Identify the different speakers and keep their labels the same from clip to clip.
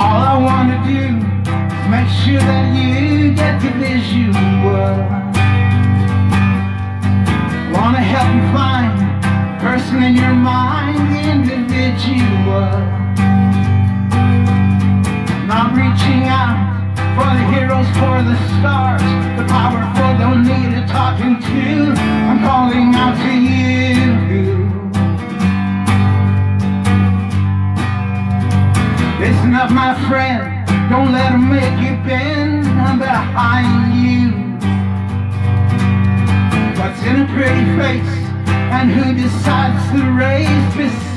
Speaker 1: All I wanna do is make sure that you get the visual. Wanna in your mind, individual. Not reaching out for the heroes, for the stars, the powerful don't need a talking to. I'm calling out to you. Listen up, my friend. Don't let them make you bend. I'm behind you. What's in a pretty face? Who decides the race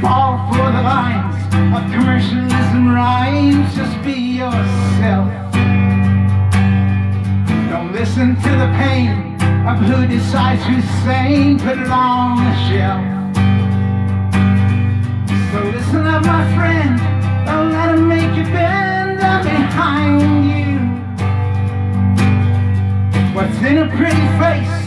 Speaker 1: Fall for the lines of commercialism rhymes. Just be yourself. Don't listen to the pain of who decides who's sane. Put it on the shelf. So listen up, my friend. Don't let 'em make you bend. I'm behind you. What's in a pretty face